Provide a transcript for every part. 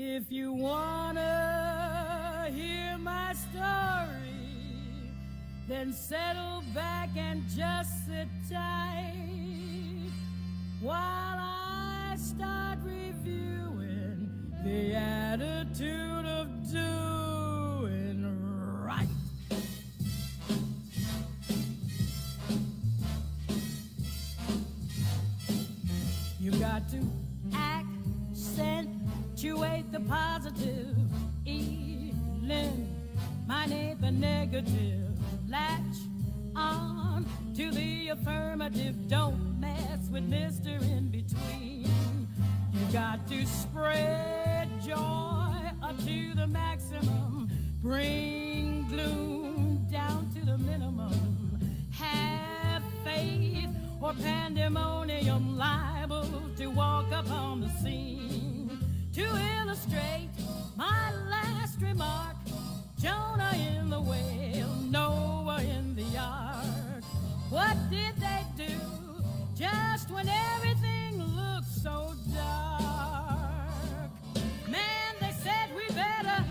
If you wanna hear my story, then settle back and just sit tight while I start reviewing the attitude of doing right. You got to accentuate the positive, eliminate the negative. Latch on to the affirmative. Don't mess with Mr. In Between. You got to spread joy up to the maximum. Bring gloom down to the minimum. Have faith or pandemonium liable to walk upon the scene. To illustrate my last remark, Jonah in the whale, Noah in the ark. What did they do just when everything looked so dark? Man, they said we better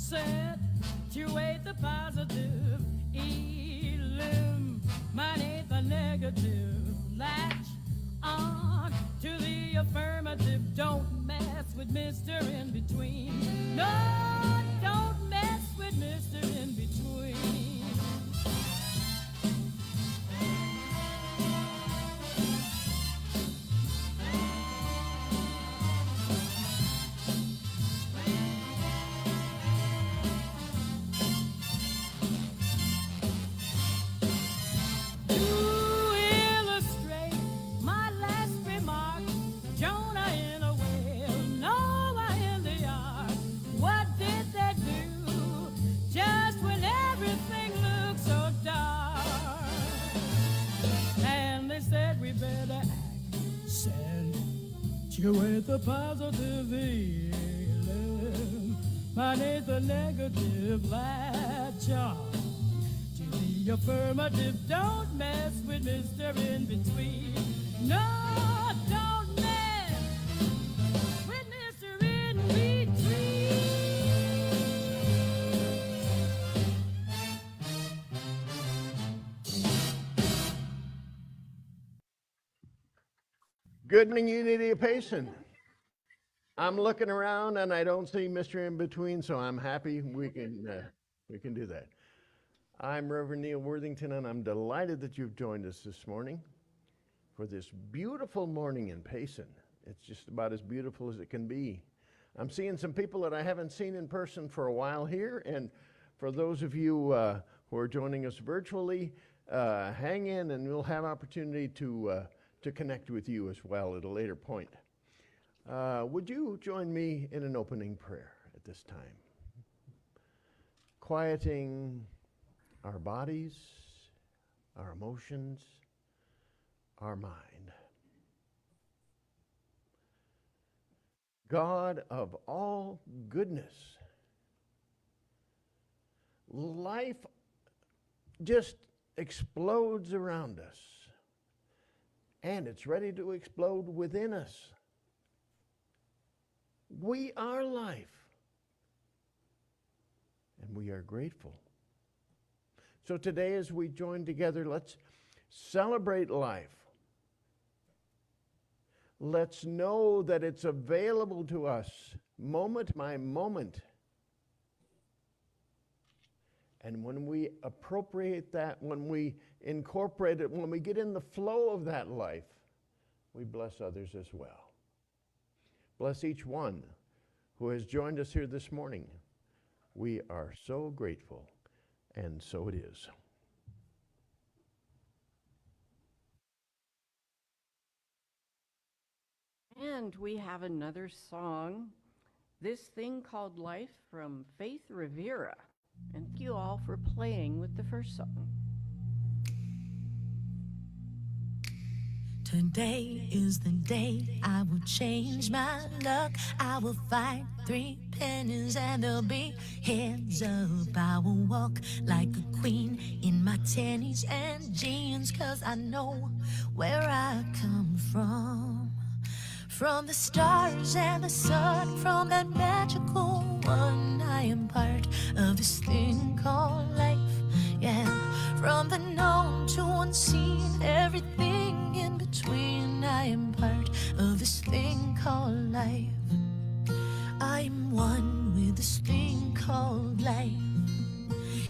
accentuate the positive, eliminate the negative. Latch on to the affirmative. Don't mess with Mr. In Between. No, don't mess with Mr. In Between. Accentuate the positive, eliminate the negative. Latch on to the affirmative. Don't mess with Mr. In Between. No, Good morning, Unity of Payson. I'm looking around and I don't see Mr. In Between, so I'm happy we can uh, we can do that. I'm Reverend Neal Worthington, and I'm delighted that you've joined us this morning for this beautiful morning in Payson. It's just about as beautiful as it can be. I'm seeing some people that I haven't seen in person for a while here, and for those of you uh, who are joining us virtually, uh, hang in, and we'll have opportunity to uh, to connect with you as well at a later point. Uh, would you join me in an opening prayer at this time? Quieting our bodies, our emotions, our mind. God of all goodness, life just explodes around us, and it's ready to explode within us. We are life, and we are grateful. So today, as we join together, let's celebrate life. Let's know that it's available to us moment by moment. And when we appropriate that, when we incorporate it, when we get in the flow of that life, we bless others as well. Bless each one who has joined us here this morning. We are so grateful, and so it is. And we have another song, This Thing Called Life from Faith Rivera. And thank you all for playing with the first song. Today is the day I will change my luck. I will fight three pennies and there'll be heads up. I will walk like a queen in my tennies and jeans, cause I know where I come from. From the stars and the sun, from that magical one, I am part of this thing called life. Yeah, from the known to unseen, everything in between, I am part of this thing called life. I'm one with this thing called life.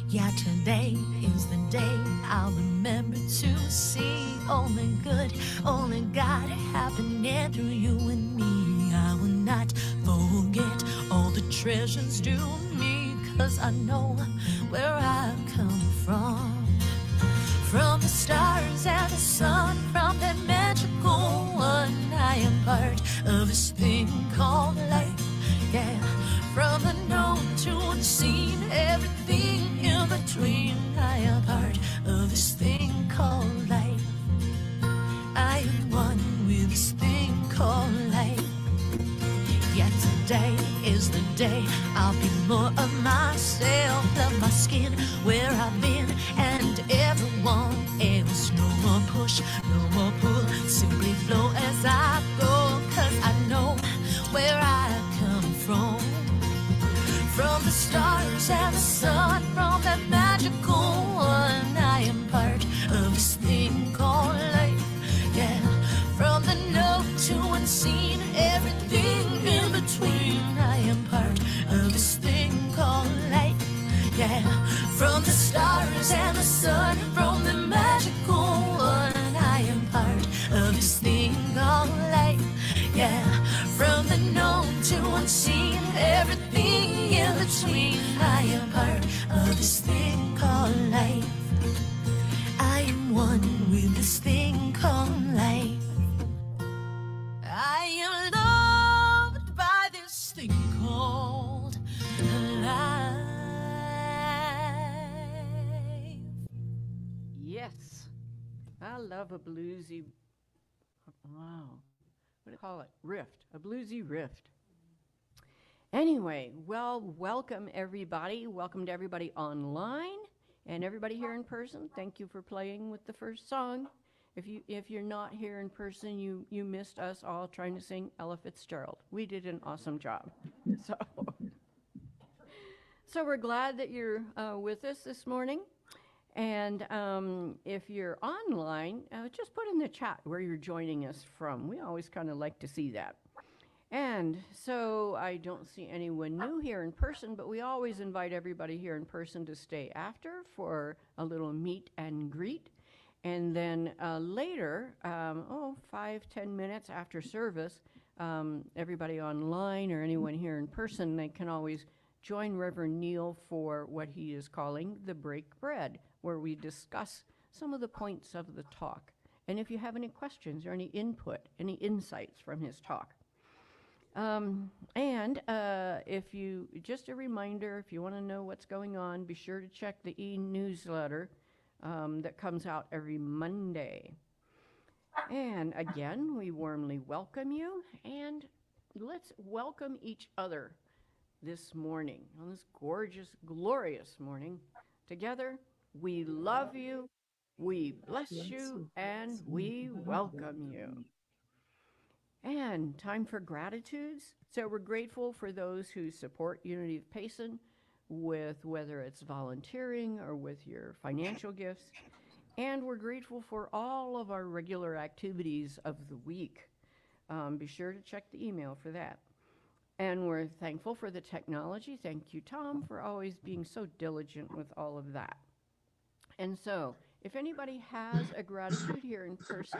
Yeah, today is the day I'll remember to see only good, only God happening through you and me. I will not forget all the treasures due me, cause I know where I come from. From the stars and the sun, from that magical one, I am part of this thing called life. Yeah, from the known to unseen, everything in between, I am part of this thing called life. I am one with this thing called life. Today is the day I'll be more of myself, love my skin, where I've been, and everyone else. No more push, no more pull, simply flow as I go, cause I know where I come from. From the stars and the sun, love a bluesy, wow, what do you call it? Rift, a bluesy rift. Anyway, well, welcome everybody. Welcome to everybody online and everybody here in person. Thank you for playing with the first song. If you if you're not here in person, you you missed us all trying to sing Ella Fitzgerald. We did an awesome job. So so we're glad that you're uh, with us this morning. And um, if you're online, uh, just put in the chat where you're joining us from. We always kind of like to see that. And so I don't see anyone new here in person, but we always invite everybody here in person to stay after for a little meet and greet. And then uh, later, um, oh, five, ten minutes after service, um, everybody online or anyone here in person, they can always join Reverend Neal for what he is calling the break bread, where we discuss some of the points of the talk. And if you have any questions or any input, any insights from his talk. Um, and uh, if you, just a reminder, if you want to know what's going on, be sure to check the e newsletter um, that comes out every Monday. And again, we warmly welcome you, and let's welcome each other this morning, on this gorgeous, glorious morning. Together, we love you, we bless you, and we welcome you. And time for gratitudes. So we're grateful for those who support Unity of Payson with whether it's volunteering or with your financial gifts. And we're grateful for all of our regular activities of the week. Um, be sure to check the email for that. And we're thankful for the technology. Thank you, Tom, for always being so diligent with all of that. And so, if anybody has a gratitude here in person,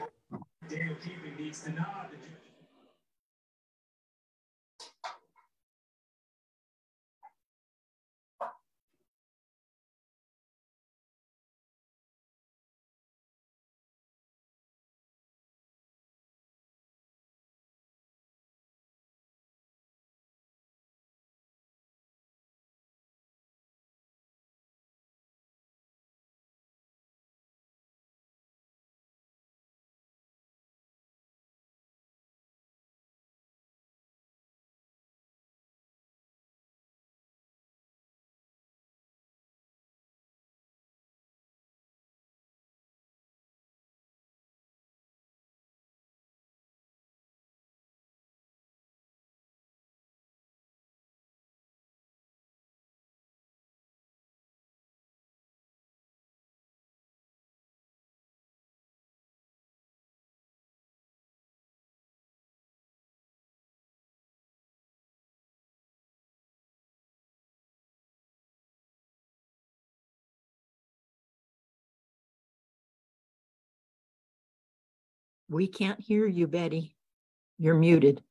We can't hear you, Betty. You're muted.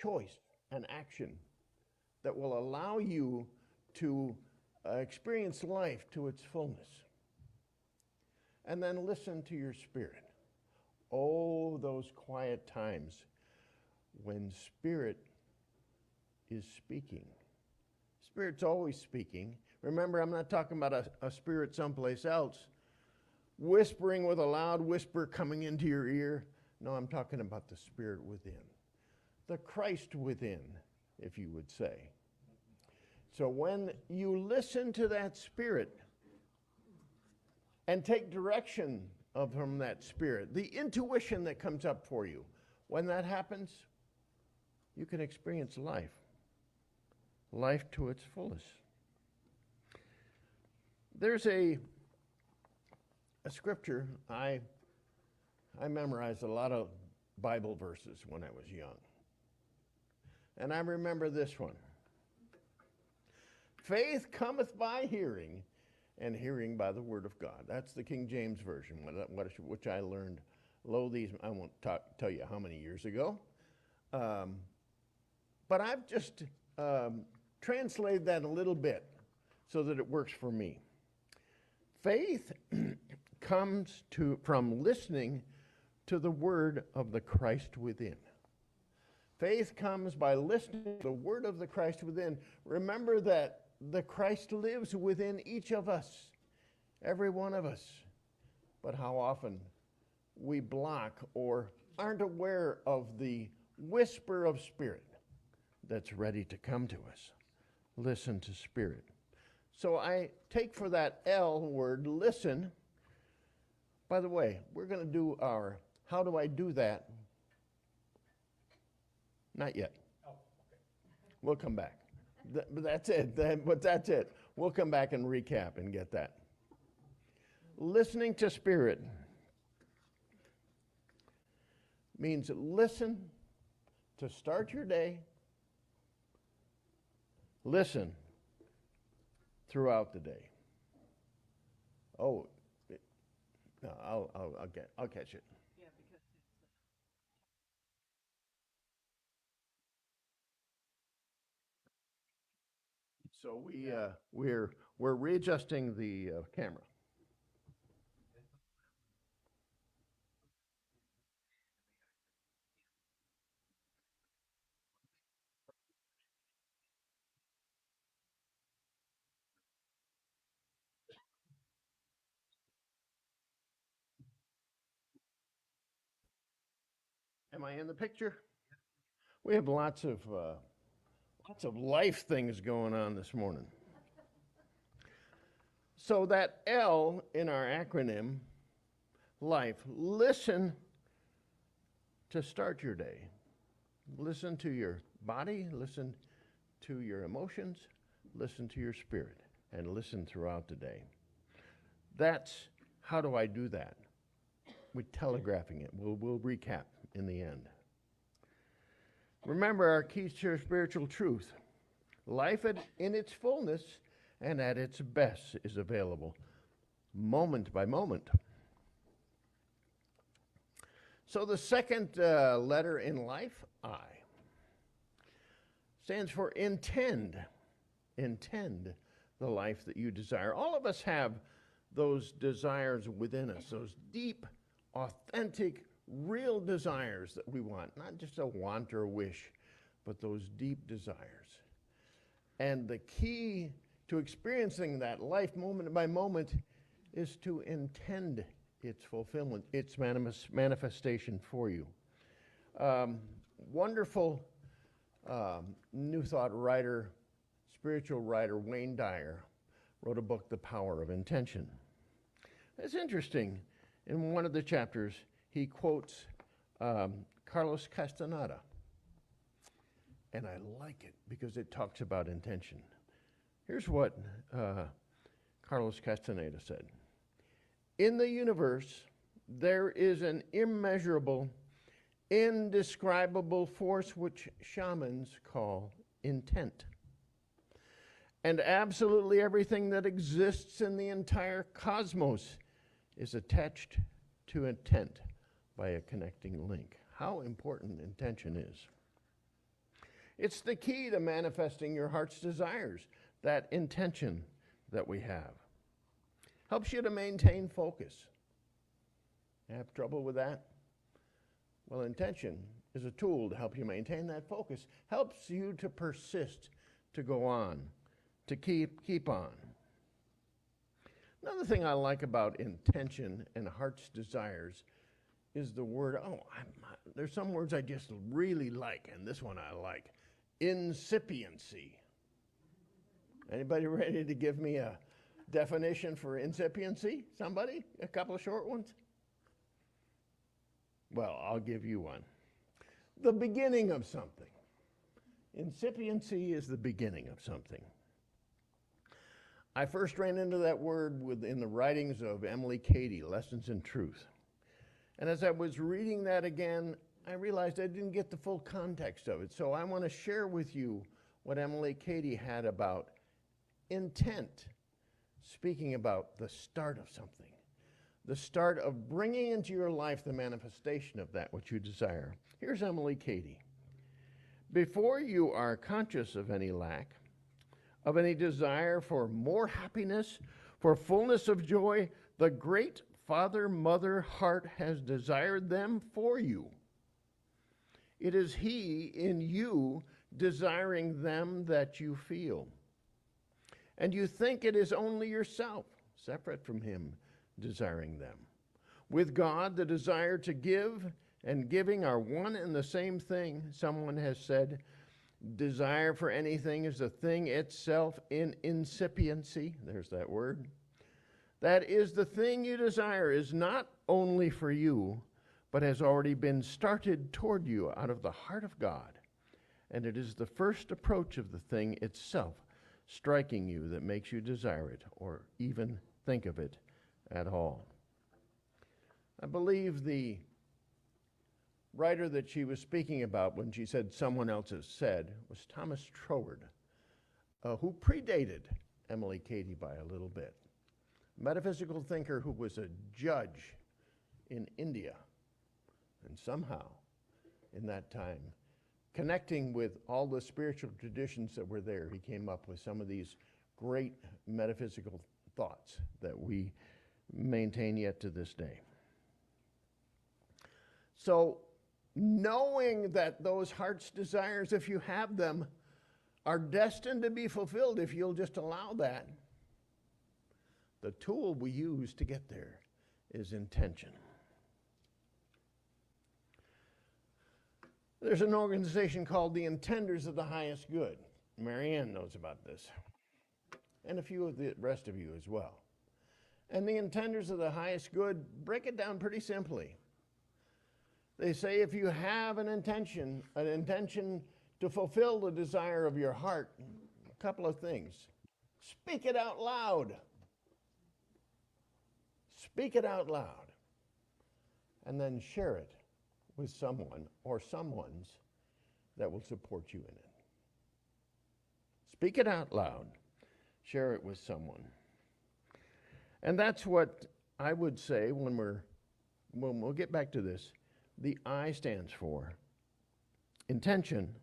Choice, and action that will allow you to uh, experience life to its fullness. And then listen to your spirit. Oh, those quiet times when spirit is speaking. Spirit's always speaking. Remember, I'm not talking about a, a spirit someplace else whispering with a loud whisper coming into your ear. No, I'm talking about the spirit within, the Christ within, if you would say. So when you listen to that spirit and take direction of, from that spirit, the intuition that comes up for you, when that happens, you can experience life, life to its fullest. There's a, a scripture, I, I memorized a lot of Bible verses when I was young. And I remember this one. Faith cometh by hearing, and hearing by the word of God. That's the King James Version, which I learned, lo, these, I won't talk, tell you how many years ago. Um, but I've just um, translated that a little bit so that it works for me. Faith comes to, from listening to the word of the Christ within. Faith comes by listening to the word of the Christ within. Remember that the Christ lives within each of us, every one of us. But how often we block or aren't aware of the whisper of spirit that's ready to come to us. Listen to spirit. So I take for that L word, listen. By the way, we're going to do our how do I do that? Not yet. Oh, okay. We'll come back. Th- but that's it. But that's it. We'll come back and recap and get that. Listening to Spirit means listen to start your day, listen throughout the day. Oh, no, I'll, I'll, I'll, get, I'll catch it. So we, uh, we're, we're readjusting the uh, camera. Am I in the picture? We have lots of uh, Lots of life things going on this morning. So, that L in our acronym, life, listen to start your day. Listen to your body, listen to your emotions, listen to your spirit, and listen throughout the day. That's how do I do that? We're telegraphing it. We'll, we'll recap in the end. Remember our key to spiritual truth life at, in its fullness and at its best is available moment by moment. So the second uh, letter in life, I, stands for intend. Intend the life that you desire. All of us have those desires within us, those deep, authentic real desires that we want, not just a want or a wish, but those deep desires. And the key to experiencing that life moment by moment is to intend its fulfillment, its manifestation for you. Um, wonderful um, New Thought writer, spiritual writer, Wayne Dyer, wrote a book, The Power of Intention. It's interesting. In one of the chapters, he quotes um, Carlos Castaneda. And I like it because it talks about intention. Here's what uh, Carlos Castaneda said In the universe, there is an immeasurable, indescribable force which shamans call intent. And absolutely everything that exists in the entire cosmos is attached to intent by a connecting link. How important intention is. It's the key to manifesting your heart's desires, that intention that we have. Helps you to maintain focus. Have trouble with that? Well, intention is a tool to help you maintain that focus, helps you to persist, to go on, to keep, keep on. Another thing I like about intention and heart's desires is the word, oh, I'm, there's some words I just really like, and this one I like incipiency. Anybody ready to give me a definition for incipiency? Somebody? A couple of short ones? Well, I'll give you one. The beginning of something. Incipiency is the beginning of something. I first ran into that word within the writings of Emily Cady, Lessons in Truth. And as I was reading that again, I realized I didn't get the full context of it. So I want to share with you what Emily Cady had about intent, speaking about the start of something, the start of bringing into your life the manifestation of that which you desire. Here's Emily Cady. Before you are conscious of any lack, of any desire for more happiness, for fullness of joy, the great Father Mother heart has desired them for you. It is He in you desiring them that you feel. And you think it is only yourself, separate from Him, desiring them. With God, the desire to give and giving are one and the same thing. Someone has said, desire for anything is the thing itself in incipiency. There's that word. That is, the thing you desire is not only for you, but has already been started toward you out of the heart of God. And it is the first approach of the thing itself striking you that makes you desire it or even think of it at all. I believe the writer that she was speaking about when she said someone else has said was Thomas Troward, uh, who predated Emilie Cady by a little bit metaphysical thinker who was a judge in India. And somehow, in that time, connecting with all the spiritual traditions that were there, he came up with some of these great metaphysical thoughts that we maintain yet to this day. So, knowing that those heart's desires, if you have them, are destined to be fulfilled if you'll just allow that the tool we use to get there is intention. There's an organization called the Intenders of the Highest Good. Marianne knows about this, and a few of the rest of you as well. And the Intenders of the Highest Good break it down pretty simply. They say if you have an intention, an intention to fulfill the desire of your heart, a couple of things. Speak it out loud. Speak it out loud and then share it with someone or someone's that will support you in it. Speak it out loud, share it with someone. And that's what I would say when we're, when we'll get back to this. The I stands for intention.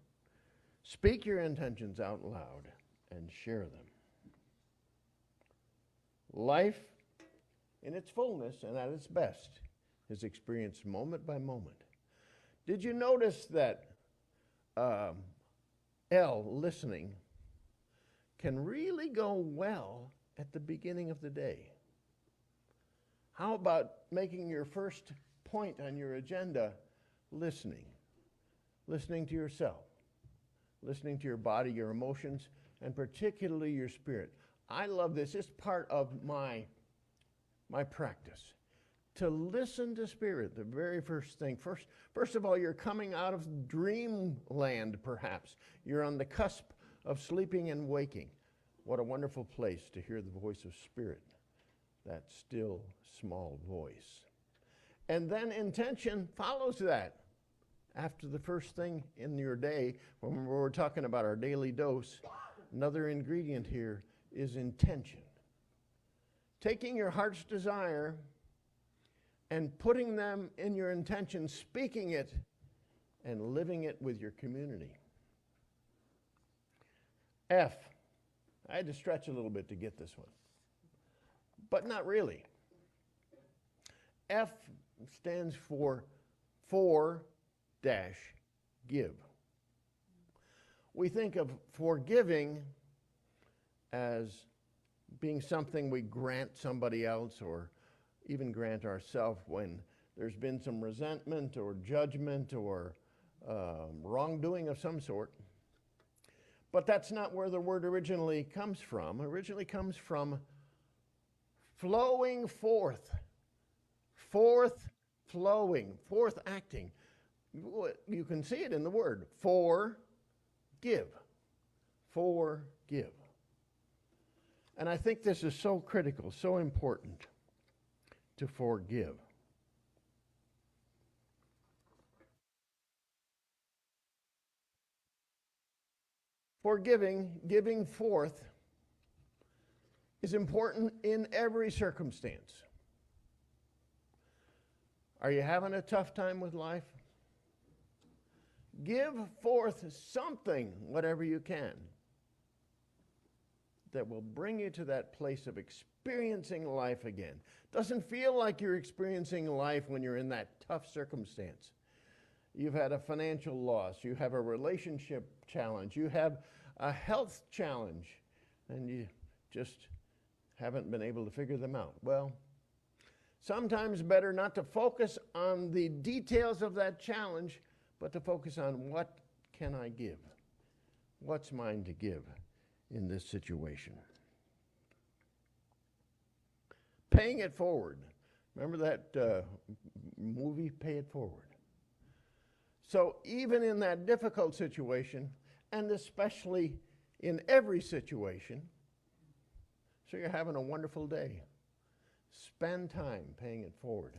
Speak your intentions out loud and share them. Life in its fullness and at its best is experienced moment by moment. Did you notice that um, L, listening, can really go well at the beginning of the day? How about making your first point on your agenda listening? Listening to yourself, listening to your body, your emotions, and particularly your spirit. I love this. It's part of my my practice to listen to spirit the very first thing. First first of all you're coming out of dreamland perhaps. You're on the cusp of sleeping and waking. What a wonderful place to hear the voice of spirit that still small voice. And then intention follows that. After the first thing in your day when we're talking about our daily dose another ingredient here is intention taking your heart's desire and putting them in your intention, speaking it, and living it with your community. F. I had to stretch a little bit to get this one, but not really. F stands for for dash give. We think of forgiving as being something we grant somebody else or even grant ourselves when there's been some resentment or judgment or um, wrongdoing of some sort. But that's not where the word originally comes from. It originally comes from flowing forth, forth flowing, forth acting. You can see it in the word for give. For give. And I think this is so critical, so important to forgive. Forgiving, giving forth, is important in every circumstance. Are you having a tough time with life? Give forth something, whatever you can, that will bring you to that place of experiencing life again. Doesn't feel like you're experiencing life when you're in that tough circumstance. You've had a financial loss, you have a relationship challenge, you have a health challenge, and you just haven't been able to figure them out. Well, sometimes better not to focus on the details of that challenge, but to focus on what can I give? What's mine to give in this situation? Paying it forward. Remember that uh, movie, Pay It Forward? So, even in that difficult situation, and especially in every situation, so you're having a wonderful day, spend time paying it forward.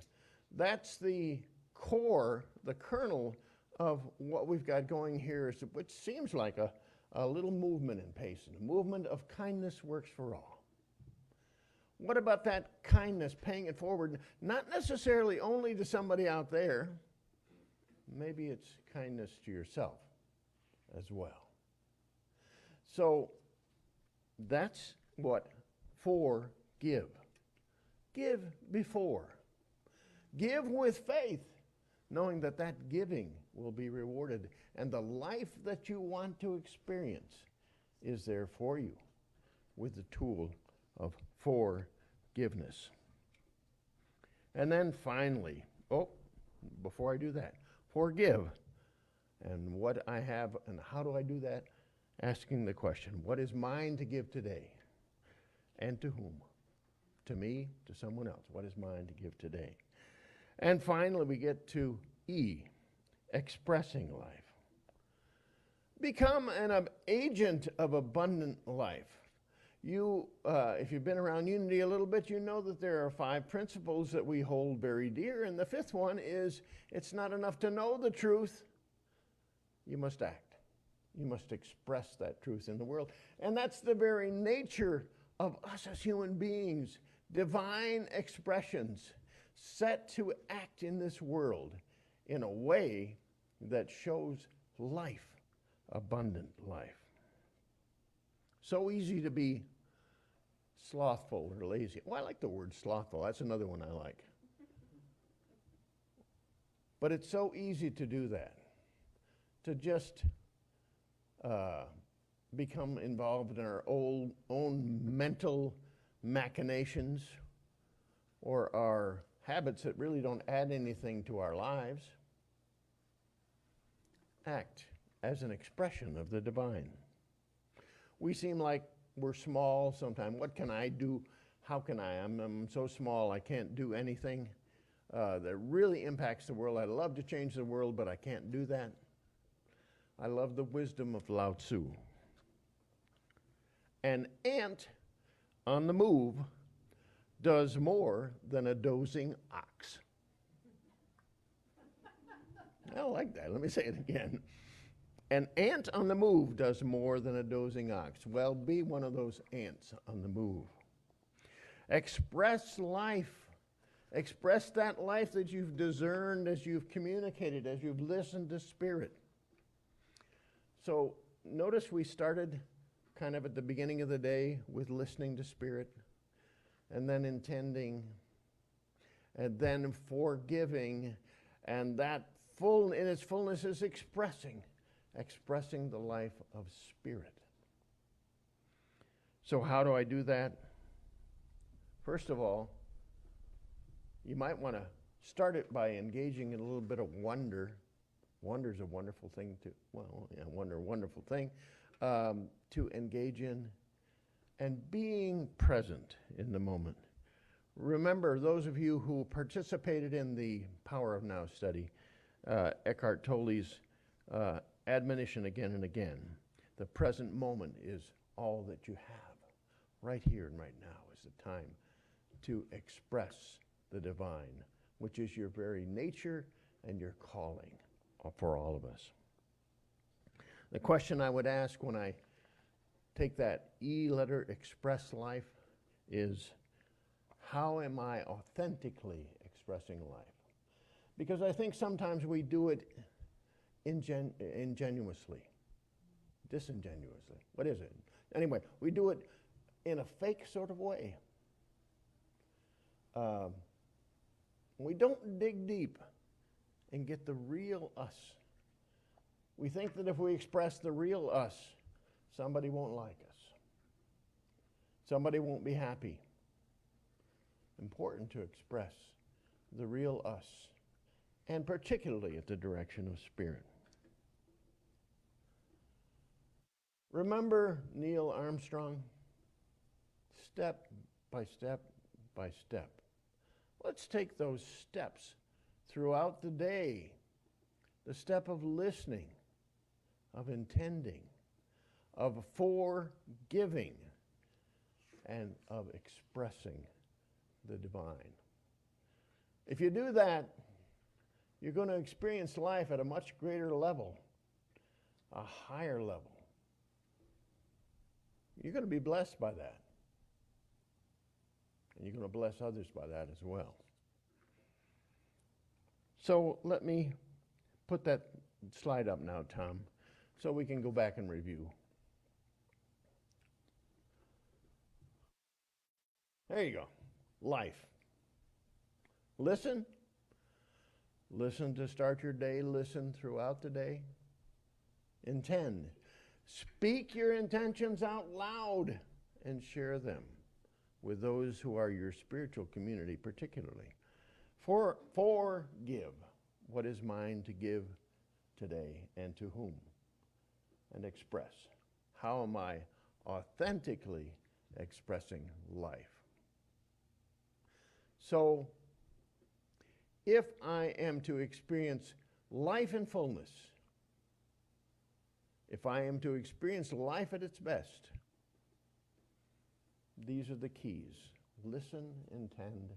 That's the core, the kernel of what we've got going here, is, which seems like a, a little movement in Payson, a movement of kindness works for all. What about that kindness, paying it forward, not necessarily only to somebody out there, maybe it's kindness to yourself as well. So that's what for give. Give before. Give with faith, knowing that that giving will be rewarded and the life that you want to experience is there for you with the tool of forgiveness. And then finally, oh, before I do that, forgive. And what I have, and how do I do that? Asking the question, what is mine to give today? And to whom? To me, to someone else. What is mine to give today? And finally, we get to E, expressing life. Become an agent of abundant life. You, uh, if you've been around Unity a little bit, you know that there are five principles that we hold very dear. And the fifth one is it's not enough to know the truth, you must act. You must express that truth in the world. And that's the very nature of us as human beings divine expressions set to act in this world in a way that shows life, abundant life. So easy to be slothful or lazy. Well, I like the word slothful. That's another one I like. But it's so easy to do that, to just uh, become involved in our old, own mental machinations or our habits that really don't add anything to our lives. Act as an expression of the divine. We seem like we're small sometimes. What can I do? How can I? I'm, I'm so small I can't do anything uh, that really impacts the world. I'd love to change the world, but I can't do that. I love the wisdom of Lao Tzu. An ant on the move does more than a dozing ox. I like that. Let me say it again. An ant on the move does more than a dozing ox. Well, be one of those ants on the move. Express life. Express that life that you've discerned as you've communicated, as you've listened to Spirit. So notice we started kind of at the beginning of the day with listening to Spirit, and then intending, and then forgiving, and that full in its fullness is expressing, expressing the life of Spirit. So, how do I do that? First of all, you might want to start it by engaging in a little bit of wonder. Wonder is a wonderful thing to, well, yeah, wonder, wonderful thing um, to engage in, and being present in the moment. Remember, those of you who participated in the Power of Now study, uh, Eckhart Tolle's uh, admonition again and again the present moment is all that you have. Right here and right now is the time to express the divine, which is your very nature and your calling for all of us. The question I would ask when I take that E letter, express life, is how am I authentically expressing life? Because I think sometimes we do it ingen- ingenuously, disingenuously. What is it? Anyway, we do it in a fake sort of way. Um, we don't dig deep and get the real us. We think that if we express the real us, somebody won't like us. Somebody won't be happy. Important to express the real us, and particularly at the direction of spirit. Remember Neil Armstrong? Step by step by step. Let's take those steps throughout the day. The step of listening, of intending, of forgiving, and of expressing the divine. If you do that, you're going to experience life at a much greater level, a higher level. You're going to be blessed by that. And you're going to bless others by that as well. So let me put that slide up now, Tom, so we can go back and review. There you go. Life. Listen. Listen to start your day. Listen throughout the day. Intend. Speak your intentions out loud and share them with those who are your spiritual community, particularly. For, forgive what is mine to give today and to whom, and express. How am I authentically expressing life? So, if I am to experience life in fullness, if I am to experience life at its best, these are the keys listen, intend,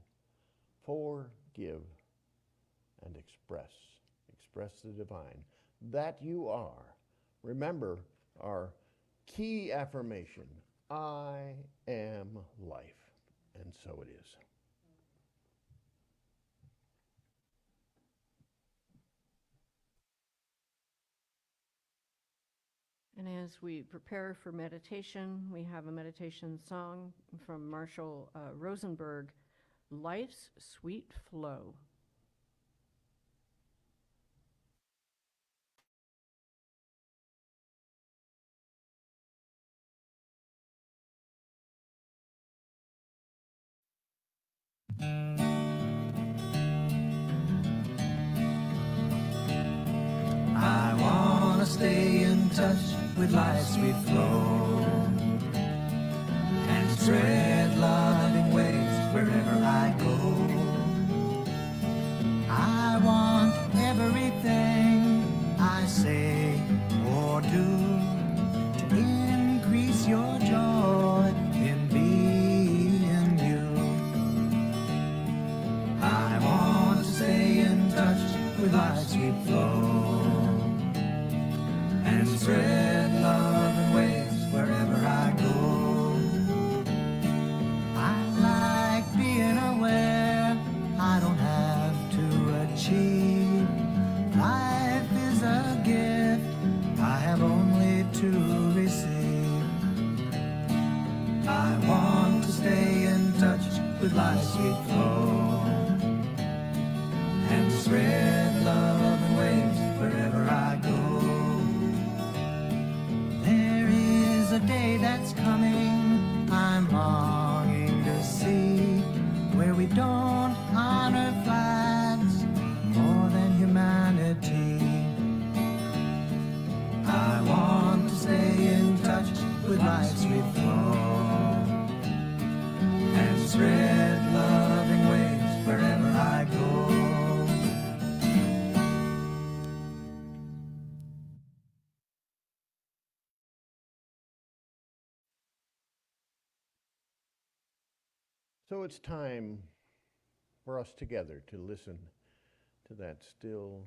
forgive, and express. Express the divine. That you are. Remember our key affirmation I am life. And so it is. And as we prepare for meditation, we have a meditation song from Marshall uh, Rosenberg Life's Sweet Flow. I wanna stay touch with life's sweet flow and spread with sweet flow and spread love waves wherever I go. There is a day that's coming, I'm longing to see, where we don't honor So it's time for us together to listen to that still,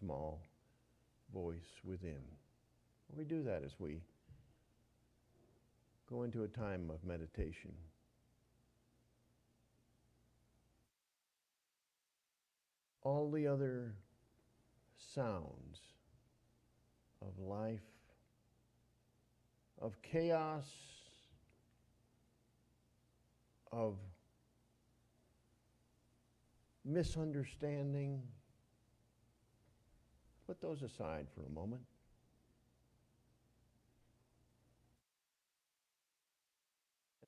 small voice within. We do that as we go into a time of meditation. All the other sounds of life, of chaos, of misunderstanding. Put those aside for a moment.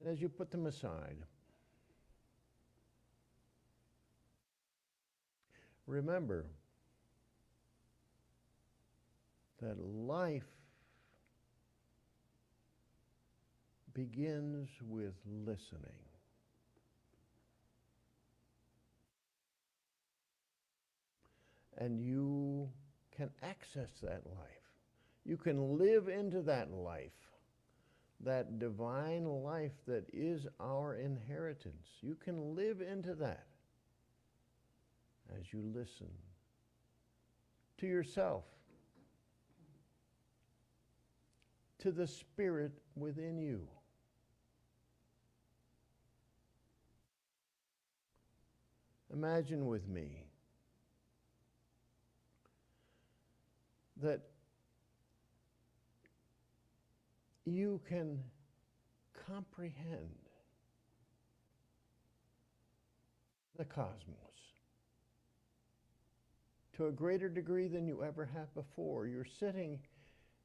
And as you put them aside, remember that life begins with listening. And you can access that life. You can live into that life, that divine life that is our inheritance. You can live into that as you listen to yourself, to the spirit within you. Imagine with me that you can comprehend the cosmos to a greater degree than you ever have before. You're sitting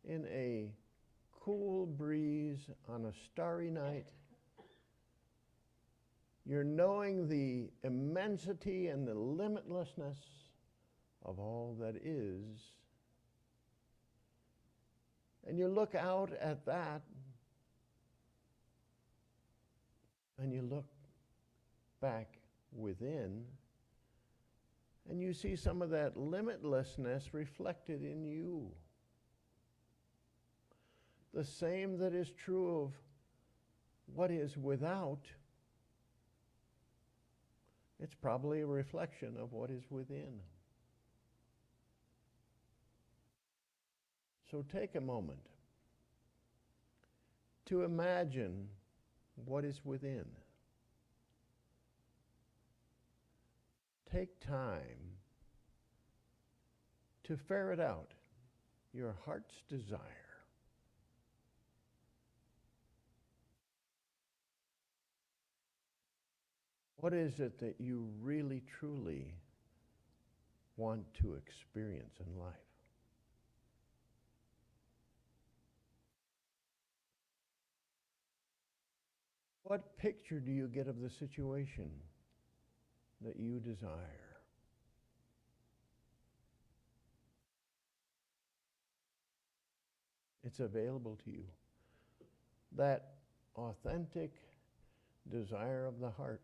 in a cool breeze on a starry night. You're knowing the immensity and the limitlessness of all that is and you look out at that and you look back within and you see some of that limitlessness reflected in you. The same that is true of what is without, it's probably a reflection of what is within. So take a moment to imagine what is within. Take time to ferret out your heart's desire. What is it that you really, truly want to experience in life? What picture do you get of the situation that you desire? It's available to you. That authentic desire of the heart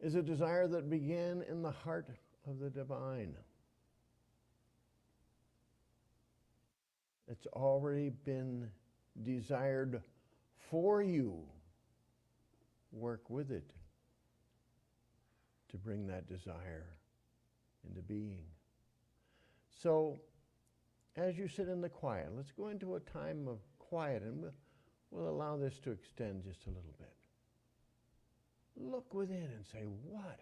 is a desire that began in the heart of the divine. It's already been desired for you. Work with it to bring that desire into being. So, as you sit in the quiet, let's go into a time of quiet and we'll, we'll allow this to extend just a little bit. Look within and say, What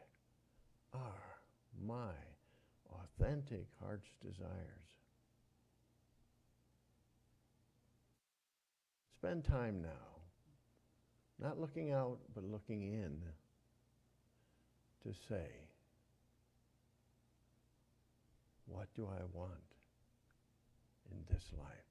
are my authentic heart's desires? Spend time now Not looking out, but looking in to say, what do I want in this life?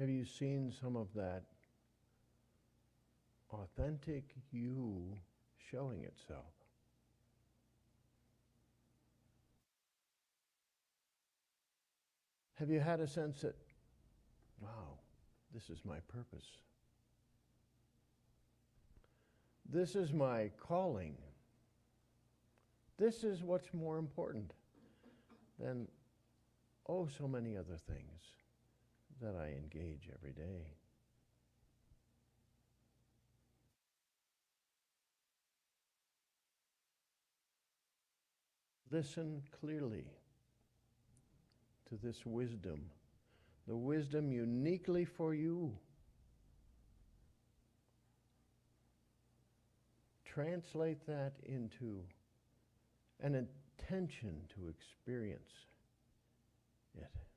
Have you seen some of that authentic you showing itself? Have you had a sense that, wow, this is my purpose? This is my calling. This is what's more important than, oh, so many other things that I engage every day. Listen clearly to this wisdom, the wisdom uniquely for you. Translate that into an intention to experience it.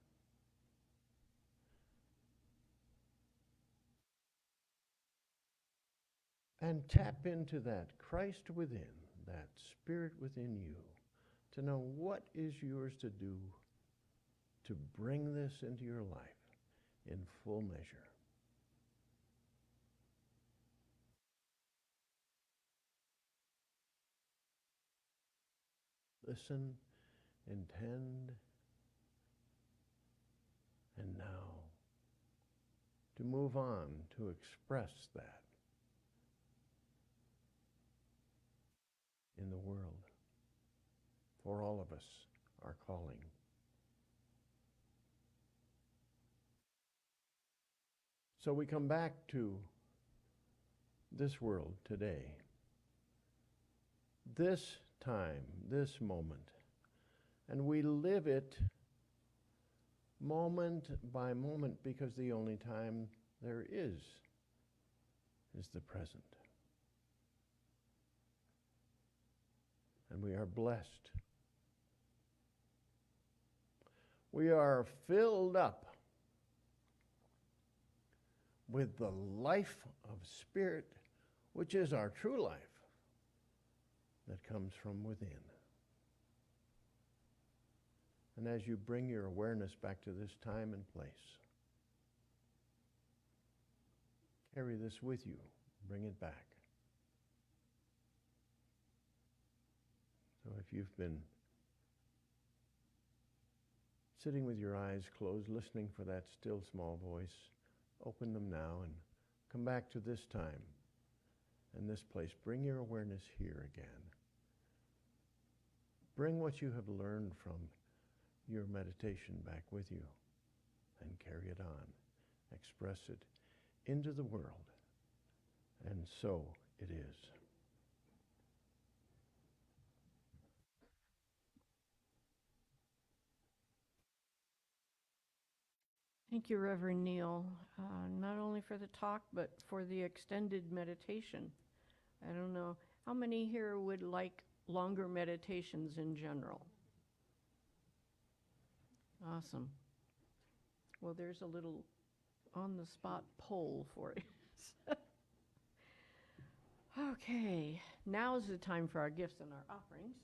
And tap into that Christ within, that Spirit within you, to know what is yours to do to bring this into your life in full measure. Listen, intend, and now to move on to express that in the world for all of us, our calling. So we come back to this world today, this time, this moment, and we live it moment by moment because the only time there is is the present. And we are blessed. We are filled up with the life of spirit, which is our true life, that comes from within. And as you bring your awareness back to this time and place, carry this with you, bring it back. So if you've been sitting with your eyes closed, listening for that still small voice, open them now and come back to this time and this place. Bring your awareness here again. Bring what you have learned from your meditation back with you and carry it on. Express it into the world. And so it is. Thank you, Reverend Neal, uh, not only for the talk, but for the extended meditation. I don't know, how many here would like longer meditations in general? Awesome. Well, there's a little on the spot poll for you. okay, now is the time for our gifts and our offerings.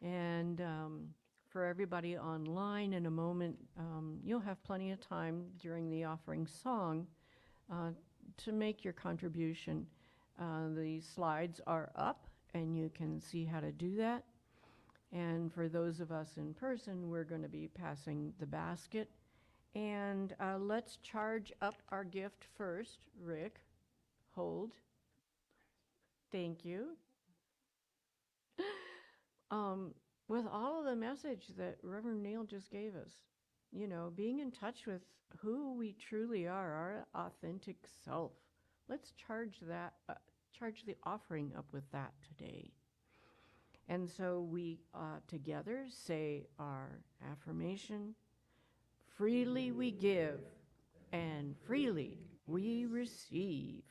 And um, for everybody online in a moment, um, you'll have plenty of time during the offering song uh, to make your contribution. Uh, the slides are up, and you can see how to do that. And for those of us in person, we're going to be passing the basket. And uh, let's charge up our gift first. Rick, hold. Thank you. Um, with all of the message that Reverend Neal just gave us, you know, being in touch with who we truly are, our authentic self. Let's charge that, uh, charge the offering up with that today. And so we uh, together say our affirmation freely we give and freely we receive.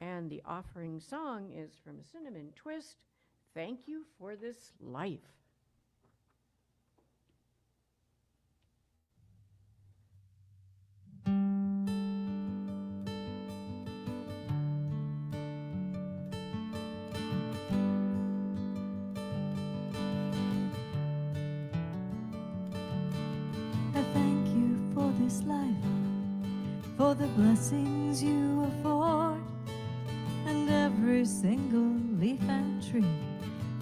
And the offering song is from Cinnamon Twist Thank you for this life. I thank you for this life, for the blessings you afford, and every single leaf and tree,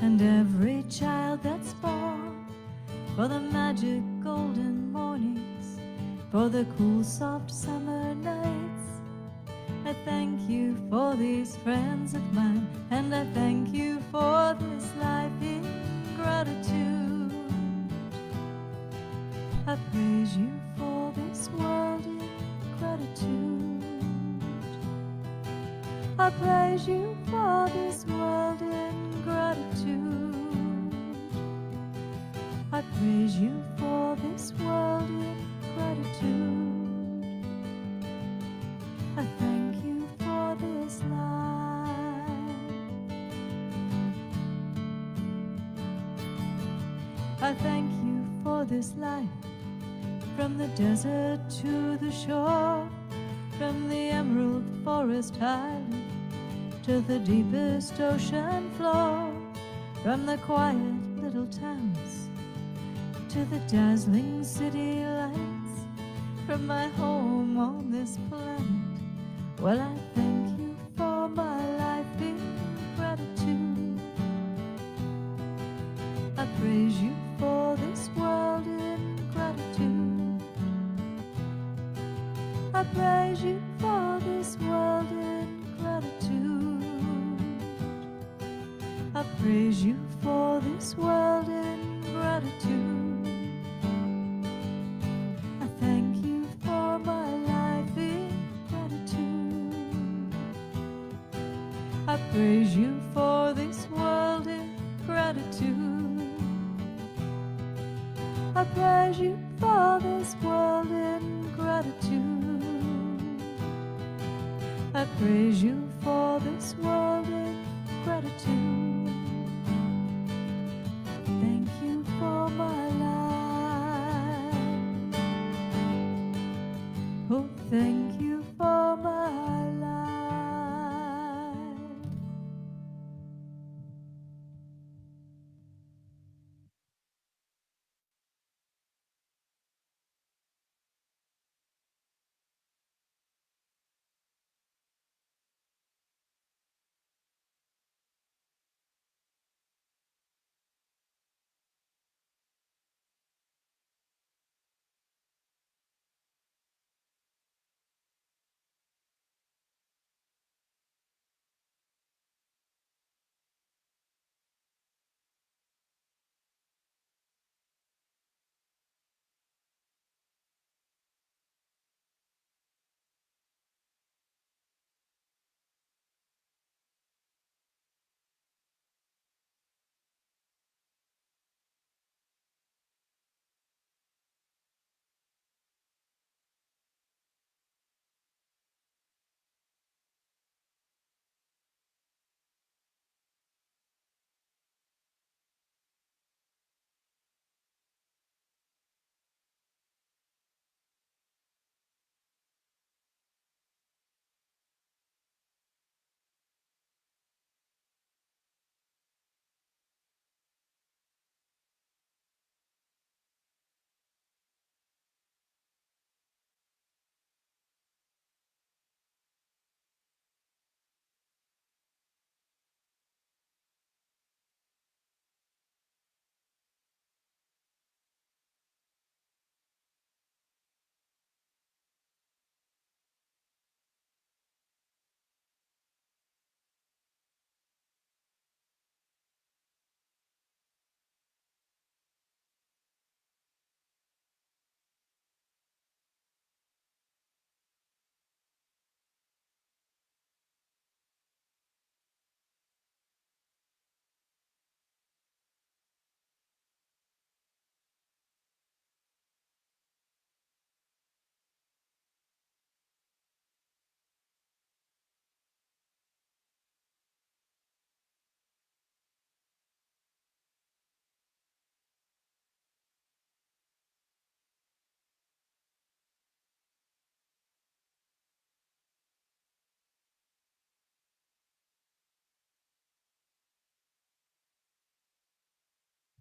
and every child that's born, for the magic golden mornings, for the cool soft summer nights. I thank you for these friends of mine, and I thank you for this life in gratitude. I praise you for this world in gratitude. I praise you for this world praise you for this world in gratitude. I thank you for this life. I thank you for this life. From the desert to the shore, from the emerald forest highland to the deepest ocean floor, from the quiet little towns to the dazzling city lights, from my home on this planet. Well, I thank you for my life in gratitude. I praise you for this world in gratitude. I praise you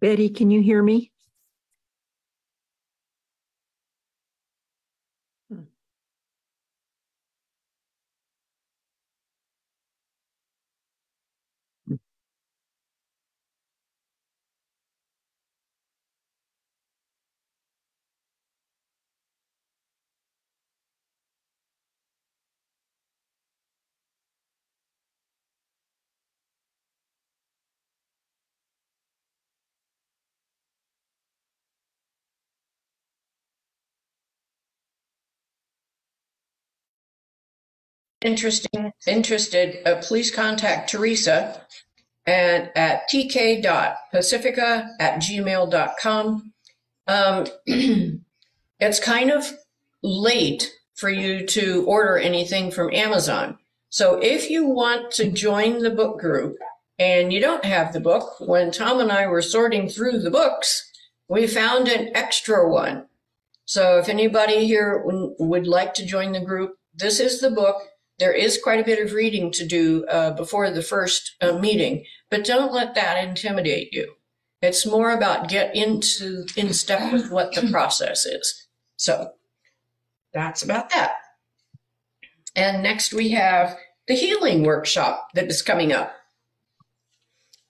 Betty, can you hear me? Interesting, interested, uh, please contact Teresa and at tk.pacifica at gmail.com. Um, it's kind of late for you to order anything from Amazon. So if you want to join the book group and you don't have the book, when Tom and I were sorting through the books, we found an extra one. So if anybody here would like to join the group, this is the book there is quite a bit of reading to do uh, before the first uh, meeting, but don't let that intimidate you. It's more about get into in step with what the process is. So that's about that. And next we have the healing workshop that is coming up.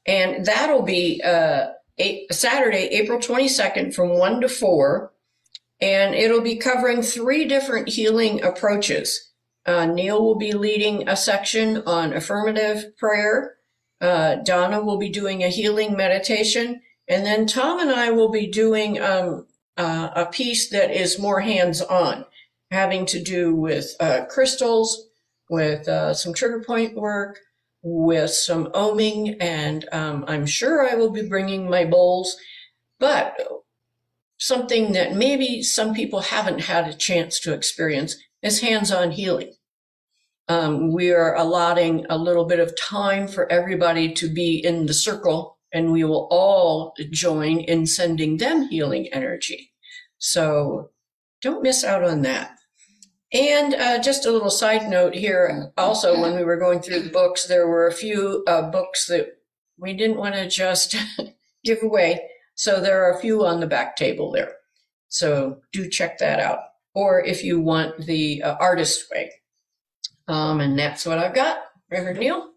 And that'll be uh, eight, Saturday, April 22nd from 1 to 4. And it'll be covering three different healing approaches. Uh, Neal will be leading a section on affirmative prayer. Uh, Donna will be doing a healing meditation. And then Tom and I will be doing um, uh, a piece that is more hands on, having to do with uh, crystals, with uh, some trigger point work, with some oming. And um, I'm sure I will be bringing my bowls. But something that maybe some people haven't had a chance to experience is hands-on healing. Um, we are allotting a little bit of time for everybody to be in the circle, and we will all join in sending them healing energy. So don't miss out on that. And uh, just a little side note here also, when we were going through the books, there were a few uh, books that we didn't want to just give away. So there are a few on the back table there. So do check that out or if you want the uh, artist way. Um, and that's what I've got. Reverend Neal?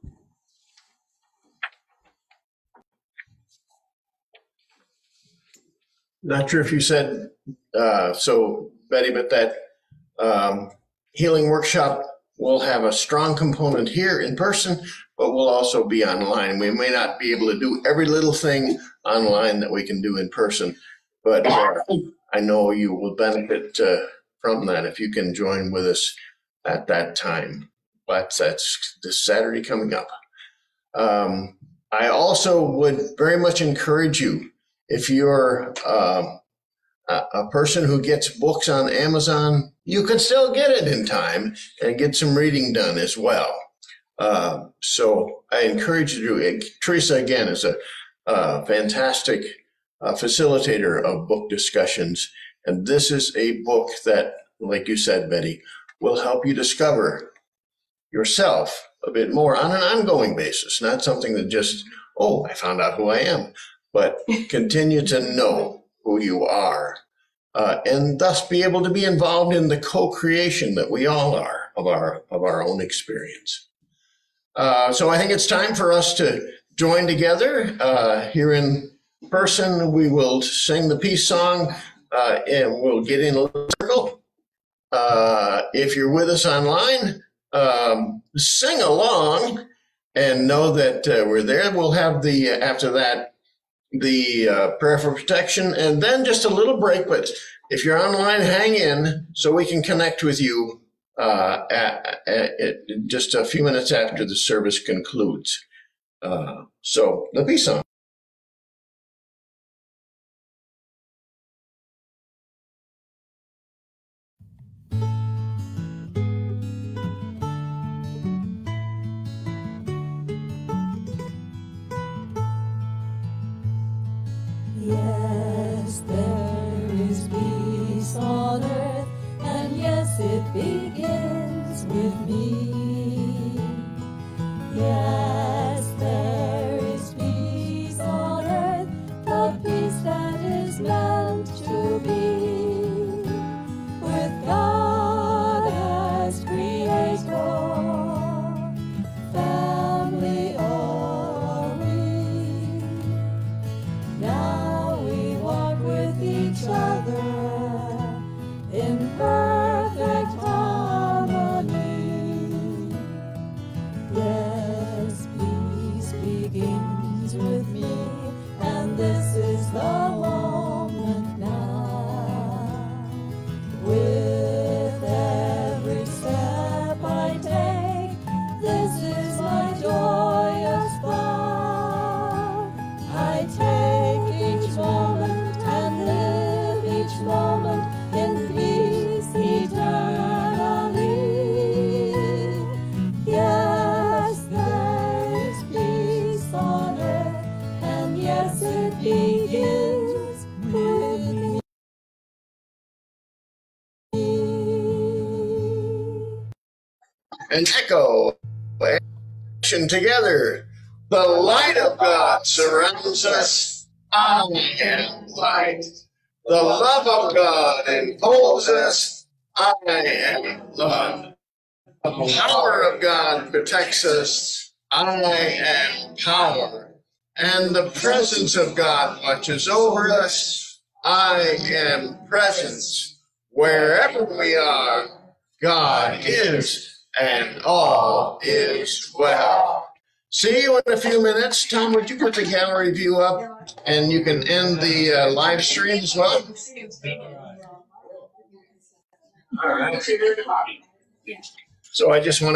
Not sure if you said uh, so, Betty, but that um, healing workshop will have a strong component here in person, but we'll also be online. We may not be able to do every little thing online that we can do in person, but uh, I know you will benefit uh, from that if you can join with us at that time. But that's this Saturday coming up. Um, I also would very much encourage you if you're uh, a, person who gets books on Amazon, you can still get it in time and get some reading done as well. Uh, so I encourage you to. Teresa, again, is a, a fantastic uh, facilitator of book discussions. And this is a book that, like you said, Betty, will help you discover yourself a bit more on an ongoing basis, not something that just, oh, I found out who I am, but continue to know who you are uh, and thus be able to be involved in the co-creation that we all are of our of our own experience. Uh, so I think it's time for us to join together uh, here in person. We will sing the peace song uh, and we'll get in a little circle. Uh, if you're with us online, um, sing along and know that uh, we're there. We'll have the, uh, after that, the uh, prayer for protection and then just a little break. But if you're online, hang in so we can connect with you uh, at, at, at just a few minutes after the service concludes. So the peace song. Yes, with peace and echo action together. The light of God surrounds us. I am light. The love of God enfolds us. I am love. The power of God protects us. I am power. And the presence of God watches over us. I am presence. Wherever we are, God is, and all is well. See you in a few minutes. Tom, would you put the gallery view up? And you can end the uh, live stream as well. All right. So I just want to